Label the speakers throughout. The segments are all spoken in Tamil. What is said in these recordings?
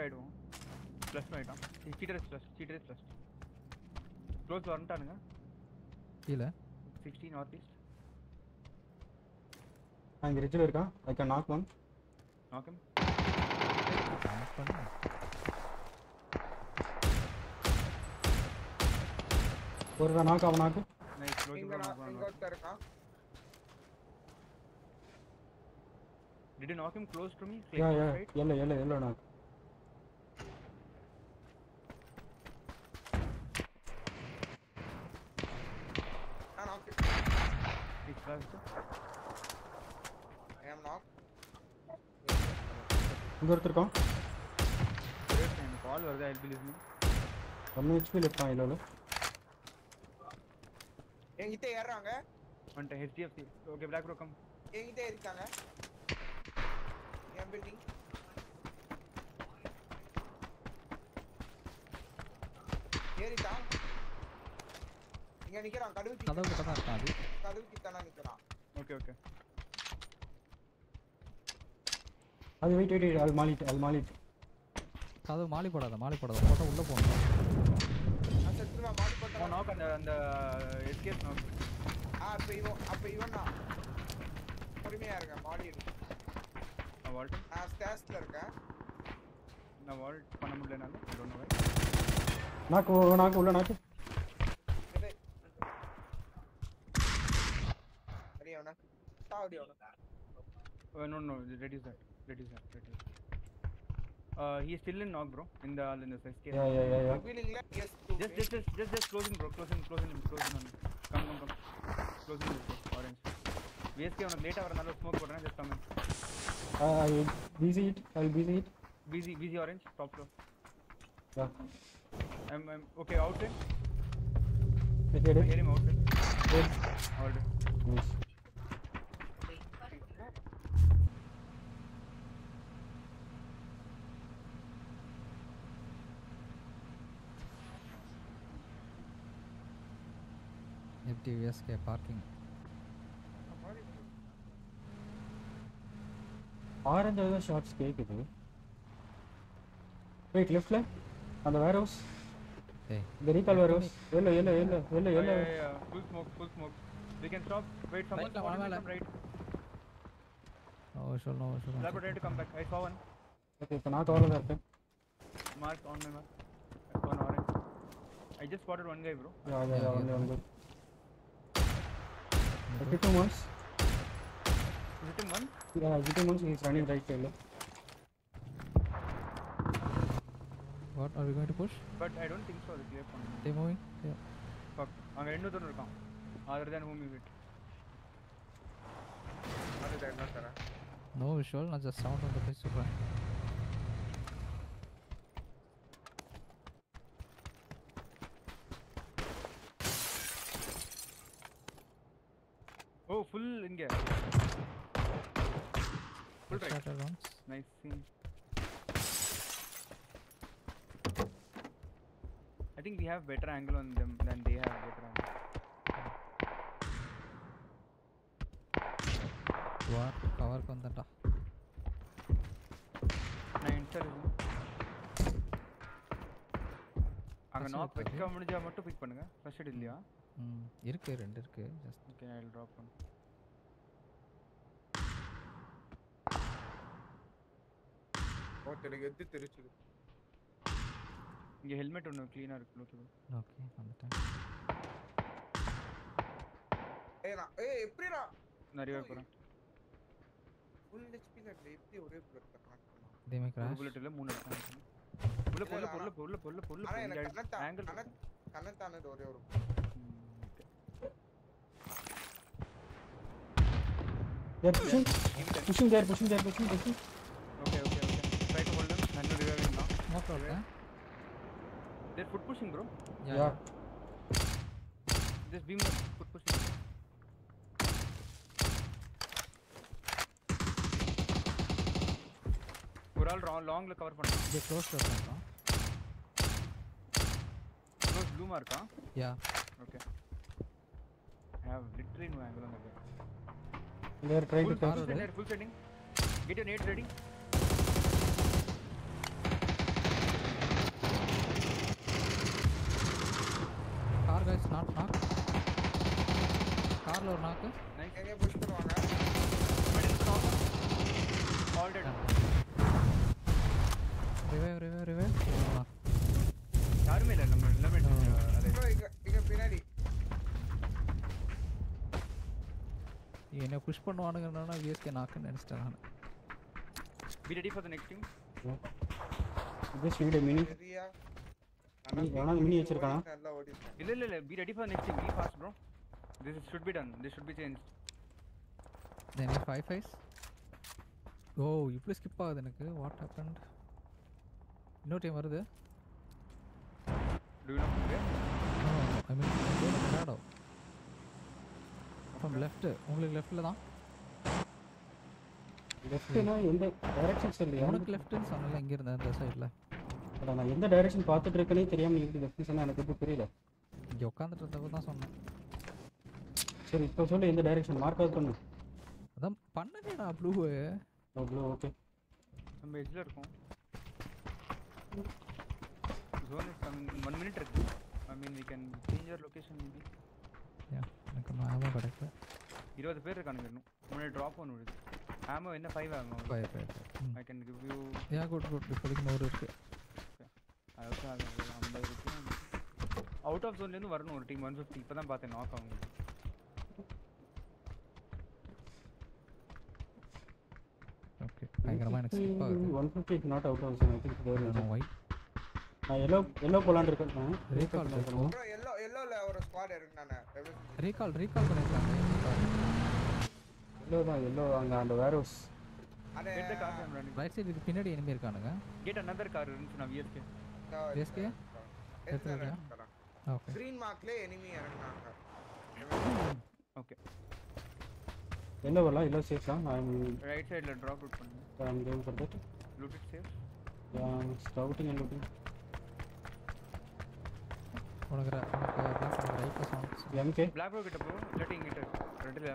Speaker 1: ஆயிடுவோம் ஃப்ளஷ் ஆயிட்டான் cheater flush cheater flush close வந்துட்டானுங்க.
Speaker 2: கீழே.
Speaker 1: சிக்ஸ்டி நார்த் ஈஸ்ட்
Speaker 3: நான் இங்கே ரிச்சில் இருக்கான் I can knock
Speaker 1: one
Speaker 2: connect பண்ணு
Speaker 3: ஒரு நாக் அவன் நாக்கு
Speaker 1: Did you knock him close to me? Like
Speaker 3: yeah
Speaker 1: close
Speaker 3: yeah
Speaker 1: right?
Speaker 4: Yellow
Speaker 3: இங்கே ஒருத்தர் இருக்கான்
Speaker 1: Great, and call வருது I'll be listening.
Speaker 3: ஒன் ஹெச்பியில் இருக்கான் எல்லோவில்
Speaker 4: என்கிட்ட ஏறுறாங்க
Speaker 1: One time HDFC. Okay, Black Bro come.
Speaker 4: என்கிட்ட இருக்காங்க என் பில்டிங் ஏறிட்டான் இங்க நிக்கிறான் கதவு கிட்ட-
Speaker 2: கதவு கிட்ட தான் இருக்கான் அது
Speaker 4: கதவு கிட்டனா நிக்கிறான்
Speaker 1: Okay, okay.
Speaker 3: அது வெயிட் வெயிட் வெயிட் அது மாலிட் அது மாலிட்
Speaker 2: கதவு மாலி போடாத மாலி போடாத. போட்டா உள்ள போகணும்
Speaker 4: நான் மாடி
Speaker 1: Oh,
Speaker 4: போட்டேன்
Speaker 1: knock அந்த அந்த escape knock.
Speaker 4: ஆ அப்ப இவன் அப்ப இவன் தான். பொறுமையா இருக்கேன் மாடி இருக்கு.
Speaker 1: நான் vault.
Speaker 4: நான் ஸ்டேஸ்ல இருக்கேன்.
Speaker 1: நான் vault பண்ண முடியலனால why.
Speaker 3: நாக்கு நாக்கு உள்ள நாக்கு
Speaker 4: இது. சரி அவன. சாவடி அவன.
Speaker 1: No, reduce that. Reduce that, reduce. Uh, he is still in knock, bro. In the in the
Speaker 3: size case. Yeah, yeah,
Speaker 4: yeah, yeah.
Speaker 1: Just, just, just, just, just close in, bro. Close in, close in, close in. Come, come, come. Close in, bro. Orange. VSK, उन्हें late आवर नालो smoke करना just come in.
Speaker 3: Ah, uh, busy it. I'll
Speaker 1: busy it. Busy, busy orange. Top floor.
Speaker 3: Yeah.
Speaker 1: I'm, I'm okay. Out
Speaker 3: in.
Speaker 1: I get it. I hear him out
Speaker 3: in.
Speaker 1: Good. All.
Speaker 3: Nice.
Speaker 2: எஃப்டிவிஎஸ்கே parking
Speaker 3: orange தான் ஷார்ட்ஸ் கேக்குது வெயிட் லெஃப்ட்ல அந்த வேர் ஹவுஸ்
Speaker 2: ஏய்
Speaker 3: இந்த recall warehouse yellow yellow yellow yellow
Speaker 1: Yeah,
Speaker 3: yellow
Speaker 1: yeah, yeah. Full smoke, full smoke. We can stop. Wait, someone,
Speaker 2: Right,
Speaker 1: someone
Speaker 2: மேல,
Speaker 1: will come right.
Speaker 2: No visual no visual
Speaker 1: Lab ready to come back. I saw one.
Speaker 3: Okay இப்போ நான் கவலை தான் இருக்கேன்
Speaker 1: Mark on my mark. I saw an orange. I just spotted one guy, bro.
Speaker 3: Yeah yeah yeah
Speaker 2: Yeah,
Speaker 3: வந்து
Speaker 2: yeah.
Speaker 3: வந்து fifty two months
Speaker 1: Is it in one?
Speaker 3: Yeah fifty months is running right சைடில்
Speaker 2: what are we going to push
Speaker 1: But I don't think so. அது clear பண்ணணும்.
Speaker 2: They moving
Speaker 1: Fuck. அங்க இன்னொருத்தன் இருக்கான். Other than whom you hit.
Speaker 4: அது என்ன தரேன்
Speaker 2: நோ விஷுவல் நான் ஜஸ்ட் சவுண்ட் வந்து போய் சொல்கிறேன்
Speaker 1: Oh, Nice. Scene. I think we have better angle on them than they have better angle.
Speaker 2: வார் கவருக்கு வந்துட்டா
Speaker 1: நான் இருக்கேன் அங்க நாக் வைக்க முடிஞ்சா மட்டும் பிக் பண்ணுங்க. ஃபர்ஸ்ட் எய்ட் இல்லையா
Speaker 2: ம். இருக்கு ரெண்டு இருக்கு. Just
Speaker 1: okay I will drop one
Speaker 4: ஒருத்தருக்கு எது தெரிச்சுது
Speaker 1: இங்க ஹெல்மெட் ஒன்னு க்ளீனா இருக்கு ப்ளூடூத்
Speaker 2: ஓகே வந்துட்டேன்
Speaker 4: ஏய் நான் ஏய் எப்படிடா
Speaker 1: நிறைய போறேன்
Speaker 4: ஃபுல் ஹெச்பி ல எப்படி ஒரே புல்லட் கனெக்ட் பண்ணா
Speaker 2: தே மே
Speaker 1: ஒரு
Speaker 2: கிராஷ்
Speaker 1: புல்லட் இல்ல மூணு எடுத்தேன் உள்ள
Speaker 4: இல்ல,
Speaker 1: பொருள்
Speaker 4: இல்ல,
Speaker 1: பொருள் பொருள் பொருள் பொருள்
Speaker 4: ஆனா எனக்கு கனெக்ட்
Speaker 1: ஆங்கிள்
Speaker 4: கனெக்ட் கனெக்ட் ஆனது ஒரே ஒரு
Speaker 3: They're pushing. Pushing there, pushing there, pushing, pushing.
Speaker 1: தான்
Speaker 2: ஸ்மோக் இருக்கேன்
Speaker 1: there foot pushing bro
Speaker 2: yeah
Speaker 3: Yeah.
Speaker 1: This beam foot pushing ஒரு ஆள் லாங்ல கவர் பண்ணுங்க
Speaker 2: இது க்ளோஸ் இருக்கேன்
Speaker 1: க்ளோஸ் ப்ளூமா இருக்கா
Speaker 2: yeah
Speaker 1: okay I have literally no angle on the
Speaker 3: They're trying to
Speaker 1: Full,
Speaker 3: touch.
Speaker 1: full, set, full setting. Get your nade ready.
Speaker 2: Nice knock knock காரில் ஒரு நாக்கு
Speaker 1: நைஸ்
Speaker 4: எங்கே புஷ் பண்ணுவாங்க.
Speaker 1: All dead
Speaker 2: revive revive revive
Speaker 1: யாருமே இல்லை நம்ம எல்லாமே
Speaker 4: இங்க பின்னாடி.
Speaker 2: என்னை புஷ் பண்ணுவானுங்கன்னா விஎஸ்கே நாக்குன்னு நினச்சிட்டேன் நான்.
Speaker 1: Be ready for the next team
Speaker 3: just need mini
Speaker 4: சரியா
Speaker 3: Mini- எவனாவது mini வச்சிருக்கானா?
Speaker 4: நல்லா ஓடிட்டேன்
Speaker 1: இல்ல இல்ல இல்ல be ready for next team be fast bro this should be done this should be change
Speaker 2: then five fives oh இப்படி ஸ்கிப் ஆகுது எனக்கு வாட் ஹேப்பண்ட் இன்னொரு டைம் வருது
Speaker 1: do you know
Speaker 2: I mean shadow from left உங்களுக்கு லெஃப்ட்டில் தான்
Speaker 3: லெஃப்ட்னா எந்த டைரக்ஷன் சொல்லியா
Speaker 2: உனக்கு லெஃப்ட்னு சொன்னல இங்கே இருந்தேன் அந்த சைடில்
Speaker 3: அட நான் எந்த டைரக்ஷன் பார்த்துட்டு இருக்கேனே தெரியாம நீ இப்படி லெஃப்ட் சொன்னா எனக்கு எப்படி புரியல?
Speaker 2: இங்கே உட்காந்துட்டு இருந்தப்போ தான் சொன்னேன்.
Speaker 3: சரி இப்போ சொல்லு எந்த டைரக்ஷன் மார்க் அவுட் பண்ணு.
Speaker 2: அதான் பண்ணதேடா ப்ளூவு
Speaker 3: அவ்வளோ ஓகே
Speaker 1: நம்ம எட்ஜில் இருக்கோம். Zone is coming one minute இருக்கு. I mean we can change your location maybe
Speaker 2: எனக்கு மேலே கிடைக்கல.
Speaker 1: இருபது பேர் இருக்கானுங்க இன்னும். முன்னாடி ட்ராப் ஒன்று விடுது ஆமோ என்ன ஃபைவ் ஆகும்
Speaker 2: five five hmm
Speaker 1: I can give you
Speaker 2: yeah good good இப்போதைக்கு
Speaker 1: ஐம்பது அவுட் ஆஃப் ஜோன்லேருந்து வரணும் ஒரு டீம் ஒன் ஃபிஃப்டி இப்போ தான் பார்த்தேன் நாக் ஆகும்
Speaker 2: ஓகே பயங்கரமாக எனக்கு ஸ்கிப் ஆகுது.
Speaker 3: One fifty is not out of I think
Speaker 2: நான்
Speaker 3: எல்லோ எல்லோ இருக்கேன்.
Speaker 2: ரீகால்
Speaker 4: ப்ரோ எல்லோ எல்லோல ஒரு ஸ்குவாட் இருக்கு நானே.
Speaker 2: ரீகால் ரீகால் பண்ணியிருக்காங்க
Speaker 3: எல்லோ தான் எல்லோ அங்கே அந்த வேர் ஹவுஸ்
Speaker 4: அட
Speaker 1: get the car I'm running
Speaker 2: right சைடுக்கு பின்னாடி enemy இருக்கானுங்க.
Speaker 1: கெட் another கார் இருந்துச்சு நான் VSK
Speaker 2: SK? எடுத்துக்கிறியா? Okay
Speaker 4: green மார்க்ல enemy இறங்குனாங்க
Speaker 1: okay
Speaker 3: yellow வரலாம் எல்லோ சேஃப் தான் ஐ
Speaker 1: ரைட் சைடில் ட்ராப் அவுட் பண்ணுங்க
Speaker 3: am going for that
Speaker 1: loot it safe
Speaker 3: I'm scouting and looking
Speaker 2: உனக்கு ர- உனக்கு black ரைட்டில் சவுண்ட்ஸ்
Speaker 3: MK
Speaker 1: பிளாக் ப்ரோ கிட்ட போ இல்லாட்டி எங்கிட்ட ரெண்டு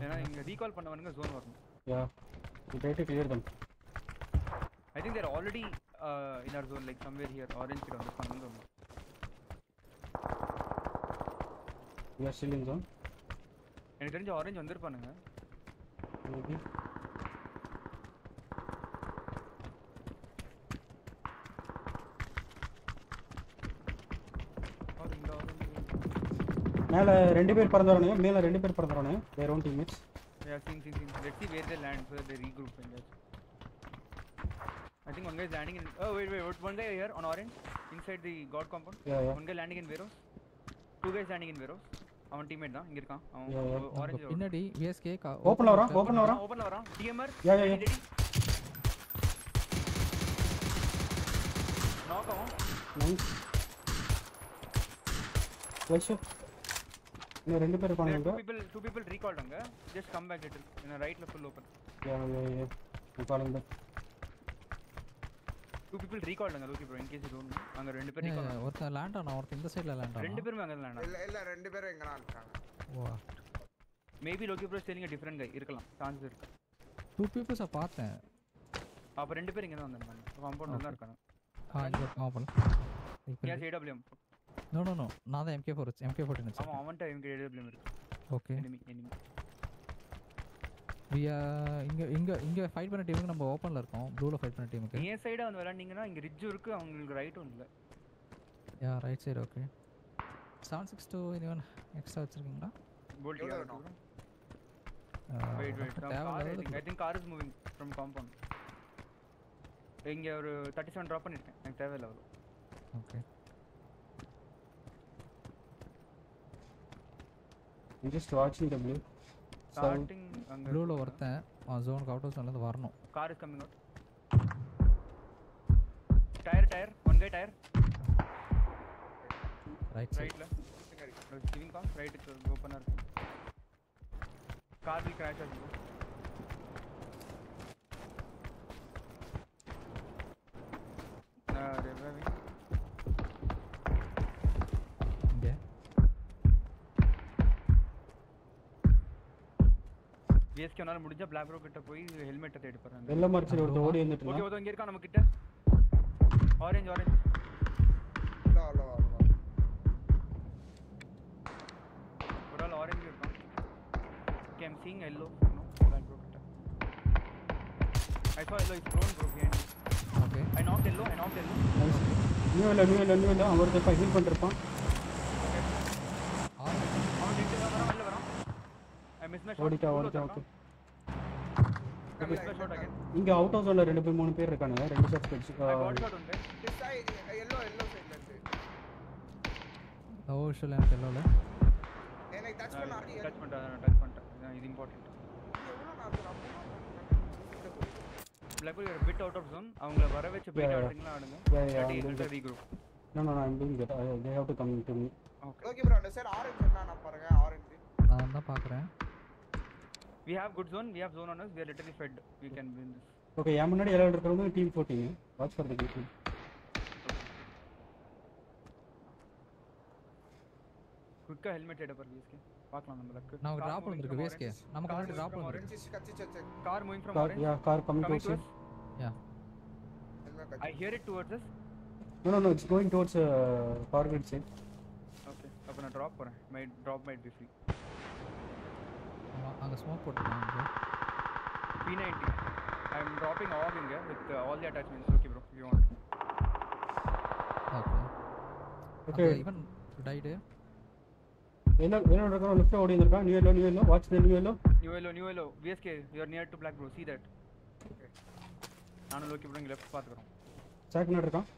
Speaker 1: ஏன்னா இங்கே ரீகால் பண்ணவனுங்க ஜோன் வரணும்
Speaker 3: yeah we try to clear them
Speaker 1: I think there already In our zone like somewhere here orange கிட்ட வந்து பண்ணுங்க
Speaker 3: we are still in zone
Speaker 1: எனக்கு தெரிஞ்ச ஆரஞ்சு வந்திருப்பானுங்க
Speaker 3: maybe
Speaker 1: Or இந்த orange-
Speaker 3: மேலே ரெண்டு பேர் பறந்து வரானுங்க மேலே ரெண்டு பேர் பறந்து வரானுங்க வேற own teammates
Speaker 1: Yeah, seen, seen, seen. Let's see where they land so that they regroup and just. I think one guy is landing in. Oh wait, wait, wait. One guy here on orange inside the god compound.
Speaker 3: Yeah, yeah.
Speaker 1: One guy landing in warehouse. Two guys landing in warehouse. அவன் டீம்மேட் தான் இங்க இருக்கான் அவன்
Speaker 3: Yeah, yeah.
Speaker 1: ஆரஞ்சு
Speaker 2: பின்னாடி விஎஸ்கே
Speaker 3: ஓப்பன்ல வரான் ஓப்பன்ல வரான்
Speaker 1: ஓபன்ல வரான் TMR
Speaker 3: Yeah, yeah, yeah.
Speaker 1: Ready knock ஆகும்
Speaker 3: நைஸ் ஃப்ளஷ் இன்னும் ரெண்டு பேர்
Speaker 1: There are
Speaker 3: இருப்பானுங்க
Speaker 1: two people two people recalled அங்க just come back little in a right full open
Speaker 3: yeah yeah yeah I'm calling
Speaker 1: two people recalled அங்க Loki bro in case you don't know. அங்க ரெண்டு பேர் ஆனாங்க.
Speaker 2: ஒருத்தன் லேண்ட் ஆனா ஒருத்தன் இந்த சைடில் லேண்ட்
Speaker 1: ரெண்டு பேரும் அங்க தான்
Speaker 4: இல்ல இல்ல ரெண்டு பேரும் எங்க இருக்காங்க.
Speaker 2: வா
Speaker 1: maybe Loki bro stealing different guy இருக்கலாம் சான்ஸ் இருக்கு.
Speaker 2: டூ பீப்புள்ஸை பார்த்தேன்.
Speaker 1: அப்ப ரெண்டு பேர் இங்க தான் வந்திருக்காங்க காம்பவுண்ட்ல தான் இருக்காங்க.
Speaker 2: ஆ இங்கே ஆப்பன்
Speaker 1: yes AWM
Speaker 2: no no no நான் தான் எம்கே ஃபோர் எம்கே ஃபோர்ட்டின்
Speaker 1: ஆமா
Speaker 2: வச்சிருக்கேன்.
Speaker 1: அவன்கிட்ட இவங்க ஏடபிள்யூஎம் இருக்கு.
Speaker 2: ஓகே
Speaker 1: எனிமி எனிமி
Speaker 2: இங்கே இங்கே இங்கே ஃபைட் பண்ண டீமுக்கு நம்ம ஓப்பனில் இருக்கோம். ப்ளூவில் ஃபைட் பண்ண டீமுக்கு
Speaker 1: என் சைடா வந்து விளையாண்டீங்கன்னா இங்க ரிட்ஜும் இருக்கு அவங்களுக்கு ரைட்டும் இல்ல.
Speaker 2: Yeah right side okay seven six two இனிவன் extra வச்சுருக்கீங்களா?
Speaker 1: இங்க ஒரு தேர்ட்டி செவன் ட்ராப் பண்ணிருக்கேன். எனக்கு தேவையில்ல அவ்வளோ
Speaker 2: ஓகே
Speaker 3: so
Speaker 1: ஸ்டார்டிங் அங்க
Speaker 2: ப்ளூவில் ஒருத்தன் ஜோனுக்கு அவுட் ஹவுஸ் வந்து வரணும்
Speaker 1: car is coming out tyre tyre one guy tyre
Speaker 2: right side
Speaker 1: ரைட்ல
Speaker 4: பின்னாடி
Speaker 1: கிவிங் காம் ரைட்டுக்கு ஓப்பனாக இருக்கு கார் வில் சேஸ்கே உனால முடிஞ்சா பிளாக் ப்ரோ கிட்ட போய் ஹெல்மெட்டை தேடி பாருங்க
Speaker 3: வெள்ள மர்ச்சர் ஒருத்த ஓடி வந்துட்டு
Speaker 1: ஓகே ஓகே இங்க இருக்கா நம்ம கிட்ட ஆரஞ்சு ஆரஞ்சு
Speaker 4: லா லா லா ஒரு ஆள் ஆரஞ்சு இருக்கான்
Speaker 1: okay I'm seeing yellow no black bro கிட்ட I saw yellow is thrown bro behind
Speaker 2: okay
Speaker 1: i knocked yellow i knocked yellow
Speaker 3: new இல்ல நியூ இல்ல நியூ இல்ல அவர்தான் ஹீல் பண்ணிருப்பான் ஓடிட்டா ஓடிட்டா ஓகே. இங்க அவுட் ஹவுஸ்ல ரெண்டு பேர் மூணு பேர் இருக்கானுங்க ரெண்டு shot
Speaker 1: I got shot on there.
Speaker 4: This side, yellow, yellow side ல இருந்து.
Speaker 2: ஓ ஷூல எனக்கு எல்லோல
Speaker 4: எனக்கு touch பண்ண ஆடி
Speaker 1: டச் பண்ணிட்டேன் டச் பண்ணிட்டேன் இது இம்பார்ட்டன்ட்
Speaker 4: நான்
Speaker 1: பிளாக் ஒரு பிட் அவுட் ஆஃப் ஜோன் அவங்கள வர வச்சு
Speaker 3: yeah.
Speaker 1: ஆடுறீங்களா ஆடுங்க
Speaker 3: that.
Speaker 1: Regroup
Speaker 3: no, I'm doing that. I, they have to come to me.
Speaker 1: Okay
Speaker 4: okay bro அந்த சைடு ஆரஞ்சு என்ன நான் பாருங்க ஆரஞ்சு
Speaker 2: நான் தான் பார்க்குறேன்
Speaker 1: we have good zone we have zone on us we are literally fed we can win this
Speaker 3: okay என் முன்னாடி எல்லாரும் இருக்கிறவங்க டீம் போட்டிங்க வாட்ச் ஃபார் த கேம்
Speaker 1: குயிக்கா ஹெல்மெட் எடு பாரு விஎஸ்கே பார்க்கலாம் நம்ம லக்கு
Speaker 2: நான் ட்ராப் வந்திருக்கு வேஸ்கே நமக்கு
Speaker 1: Car
Speaker 2: முன்னாடி ட்ராப்
Speaker 1: from
Speaker 2: வந்திருக்கு
Speaker 4: கச்சி கச்சி கச்சி
Speaker 1: car moving from
Speaker 3: car
Speaker 1: orange
Speaker 3: yeah car coming
Speaker 1: coming
Speaker 3: towards
Speaker 1: to us
Speaker 4: என்ன
Speaker 1: i hear it towards us
Speaker 3: no no no it's going towards forward side
Speaker 1: okay அப்ப நான் drop போறேன் my drop might be free
Speaker 2: அங்கே ஸ்மோக் போட்டுருக்காங்க
Speaker 1: p90 i am dropping all இங்க with uh, all the attachments okay bro if you want
Speaker 2: okay
Speaker 3: okay
Speaker 2: okay இவன் டைடு
Speaker 3: என்ன என்ன இருக்கிறோம் லெஃப்ட் ஓடி இருக்கான் new yellow new yellow watch the new yellow
Speaker 1: new yellow new yellow vsk you are near to black bro see that okay நானும் லோக்கி bro இங்க left பாத்துக்கறோம்
Speaker 3: சாக் முன்னாடி இருக்கான்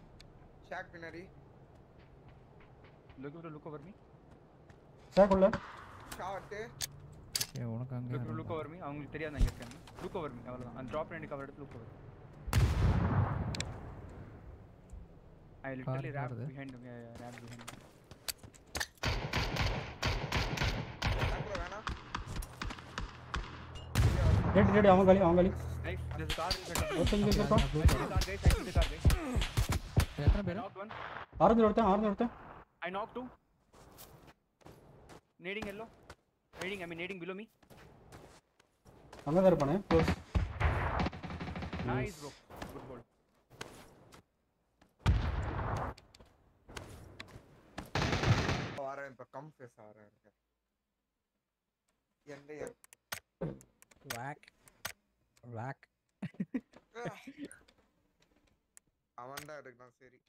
Speaker 4: ஷாக் பின்னாடி
Speaker 1: Loki bro look over me
Speaker 3: chalk உள்ள
Speaker 4: ஷார்ட்டு
Speaker 2: ஓகே உனக்கு அங்கே
Speaker 1: look over me அவங்களுக்கு தெரியாது இங்க இருக்கேன் look over me அவ்வளவுதான் அந்த drop ரெண்டு கவர் எடுத்து yeah, yeah wrapped behind him
Speaker 4: ஷாக் ப்ரோ வேணாம்
Speaker 3: டேட் டேட் அவன் காலி அவன் காலி
Speaker 1: guys. I see the car, guys.
Speaker 2: எத்தனை பேர்.
Speaker 3: ஆரஞ்சு ஒருத்தன் ஆரஞ்சு ஒருத்தன்
Speaker 1: I knocked two. Nading yellow. Nading, I mean nading below me.
Speaker 3: அங்கே தான் இருப்பானே close
Speaker 1: Nice, bro. Good goal.
Speaker 4: வரேன் இப்போ கம் ஃபேஸ் வரேன் எந்த
Speaker 2: வேக் வேக்
Speaker 4: அவன் தான் எடுக்கணும் சரி.